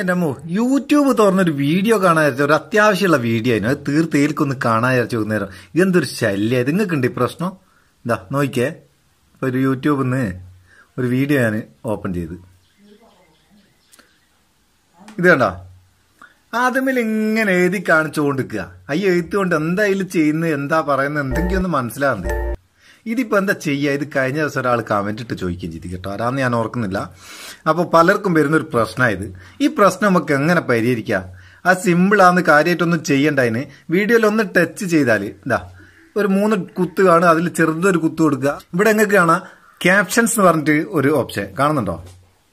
എന്റെ അമ്മോ YouTube തുറന്നൊരു video കാണാൻ വിചാരിച്ചു ഒരു അത്യാവശ്യമുള്ള വീഡിയോ ആയിരുന്നു. അത് തീർത്ത് കാണാൻ വിചാരിച്ചു നേരം ഇതെന്തൊരു ശല്യം. നിങ്ങൾക്ക് ഉണ്ട് ഈ പ്രശ്നം? എന്താ നോക്കിക്കേ ഇപ്പൊ ഒരു യൂട്യൂബിൽ നിന്ന് ഒരു വീഡിയോ ഞാൻ ഓപ്പൺ ചെയ്ത്. ഇത് കണ്ടോ? ആദ്യമേ ഇങ്ങനെ എഴുതി കാണിച്ചുകൊണ്ടിരിക്കുക. ആ എഴുത്ത് കൊണ്ട് എന്താ ഇതിൽ ചെയ്യുന്നത്? എന്താ പറയുന്നത്? എന്തെങ്കിലും ഒന്ന് മനസ്സിലാകുന്നത് ഇതിപ്പോ എന്താ ചെയ്യുക ഇത് കഴിഞ്ഞ ദിവസം ഒരാൾ കമന്റ് ഇട്ട് ചോദിക്കുകയും ചെയ്തു കേട്ടോ. ആരാന്ന് ഞാൻ ഓർക്കുന്നില്ല. അപ്പോൾ പലർക്കും വരുന്നൊരു പ്രശ്നമായത് ഈ പ്രശ്നം നമുക്ക് എങ്ങനെ പരിഹരിക്കാം? ആ സിമ്പിളാന്ന് കാര്യമായിട്ടൊന്നും ചെയ്യണ്ടതിന് വീഡിയോയിൽ ഒന്ന് ടച്ച് ചെയ്താൽ ഇതാ ഒരു മൂന്ന് കുത്ത് കാണുക അതിൽ ചെറുതൊരു കുത്ത് കൊടുക്കുക. ഇവിടെ എങ്ങനെ കാണാം ക്യാപ്ഷൻസ് എന്ന് പറഞ്ഞിട്ട് ഒരു ഓപ്ഷൻ കാണുന്നുണ്ടോ?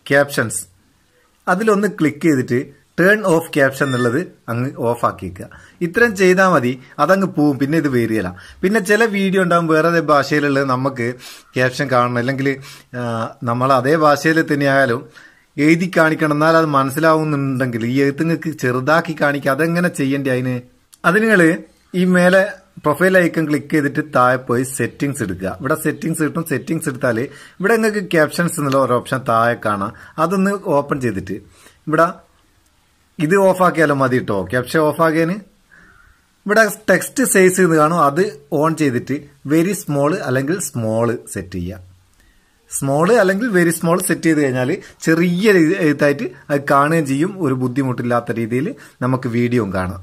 ക്യാപ്ഷൻസ് അതിലൊന്ന് ക്ലിക്ക് ചെയ്തിട്ട് ടേൺ ഓഫ് ക്യാപ്ഷൻ എന്നുള്ളത് അങ്ങ് ഓഫ് ആക്കിക്കുക ഇത്രയും ചെയ്താൽ മതി അതങ്ങ് പോവും പിന്നെ ഇത് വേരിയല പിന്നെ ചില വീഡിയോ ഉണ്ടാകും വേറെ ഭാഷയിലുള്ളത് നമുക്ക് ക്യാപ്ഷൻ കാണണം അല്ലെങ്കിൽ നമ്മൾ അതേ ഭാഷയിൽ തന്നെയായാലും എഴുതി കാണിക്കണം എന്നാൽ അത് മനസ്സിലാവുന്നുണ്ടെങ്കിൽ ഈ എഴുത്തുങ്ങൾക്ക് ചെറുതാക്കി കാണിക്കുക അതെങ്ങനെ ചെയ്യേണ്ടി അതിന്? അത് നിങ്ങൾ ഈ മേലെ പ്രൊഫൈൽ ഐക്കൺ ക്ലിക്ക് ചെയ്തിട്ട് താഴെ പോയി സെറ്റിങ്സ് എടുക്കുക ഇവിടെ സെറ്റിങ്സ് കിട്ടും സെറ്റിങ്സ് എടുത്താൽ ഇവിടെ നിങ്ങൾക്ക് ക്യാപ്ഷൻസ് എന്നുള്ള ഒരു ഓപ്ഷൻ താഴെ കാണാം. അതൊന്ന് ഓപ്പൺ ചെയ്തിട്ട്. ഇവിടെ ഇത് ഓഫാക്കിയാലും മതി കേട്ടോ ക്യാപ്ഷൻ ഓഫാക്കിയതിന് ഇവിടെ ടെക്സ്റ്റ് സൈസ് എന്ന് കാണും. അത് ഓൺ ചെയ്തിട്ട് വെരി സ്മോൾ അല്ലെങ്കിൽ സ്മോൾ സെറ്റ് ചെയ്യുക സ്മോൾ അല്ലെങ്കിൽ വെരി സ്മോൾ സെറ്റ് ചെയ്ത് കഴിഞ്ഞാൽ ചെറിയ എഴുത്തായിട്ട് അത് കാണുകയും ചെയ്യും. ഒരു ബുദ്ധിമുട്ടില്ലാത്ത രീതിയിൽ നമുക്ക് വീഡിയോയും കാണാം.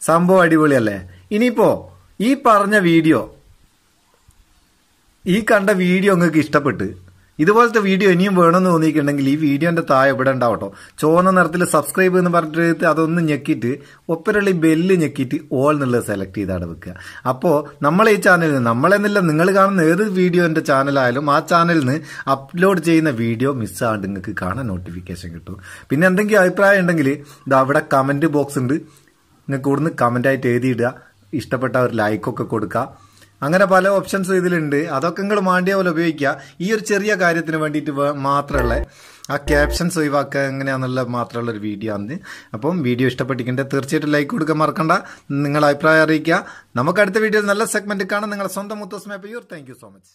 സംഭവം അടിപൊളിയല്ലേ? ഇനിയിപ്പോ ഈ പറഞ്ഞ വീഡിയോ ഈ കണ്ട വീഡിയോ നിങ്ങൾക്ക് ഇഷ്ടപ്പെട്ട് ഇതുപോലത്തെ വീഡിയോ ഇനിയും വേണമെന്ന് തോന്നിയിട്ടുണ്ടെങ്കിൽ ഈ വീഡിയോന്റെ താഴെ ഇവിടെ ഉണ്ടാവട്ടോ. ചുവന്ന നിറത്തിൽ സബ്സ്ക്രൈബ് എന്ന് പറഞ്ഞിട്ട് അതൊന്ന് ഞെക്കിയിട്ട് ഒപ്പരള്ളി ബെല്ല് ഞെക്കിയിട്ട് ഓൾ എന്നുള്ളത് സെലക്ട് ചെയ്താണ് വെക്കുക. അപ്പോൾ നമ്മളെ ഈ ചാനലിൽ നമ്മളെന്നില്ല നിങ്ങൾ കാണുന്ന ഏത് വീഡിയോന്റെ ചാനലായാലും ആ ചാനലിൽ നിന്ന് അപ്ലോഡ് ചെയ്യുന്ന വീഡിയോ മിസ്സാണ്ട് നിങ്ങൾക്ക് കാണാൻ നോട്ടിഫിക്കേഷൻ കിട്ടും. പിന്നെ എന്തെങ്കിലും അഭിപ്രായം ഉണ്ടെങ്കിൽ ഇത് അവിടെ കമന്റ് ബോക്സ് ഉണ്ട്. നിങ്ങൾക്ക് ഇവിടുന്ന് കമന്റായിട്ട് എഴുതിയിടുക. ഇഷ്ടപ്പെട്ട ഒരു ലൈക്കൊക്കെ കൊടുക്കുക. അങ്ങനെ പല ഓപ്ഷൻസ് ഇതിലുണ്ട്. അതൊക്കെ നിങ്ങൾ മാണ്ടിയ പോലെ ഉപയോഗിക്കുക ഈ ഒരു ചെറിയ കാര്യത്തിന് വേണ്ടിയിട്ട് മാത്രമുള്ള ആ ക്യാപ്ഷൻസ് ഒഴിവാക്കുക എങ്ങനെയാണെന്നുള്ള മാത്രമുള്ള ഒരു വീഡിയോ ആണ്. അപ്പം വീഡിയോ ഇഷ്ടപ്പെട്ടിട്ടുണ്ട് തീർച്ചയായിട്ടും ലൈക്ക് കൊടുക്കാൻ മറക്കണ്ട. നിങ്ങളുടെ അഭിപ്രായം അറിയിക്കുക നമുക്ക് അടുത്ത വീഡിയോയിൽ നല്ല സെഗ്മെന്റ് കാണാം. നിങ്ങളുടെ സ്വന്തം മുത്തസ്മ പയ്യൂർ താങ്ക് സോ മച്ച്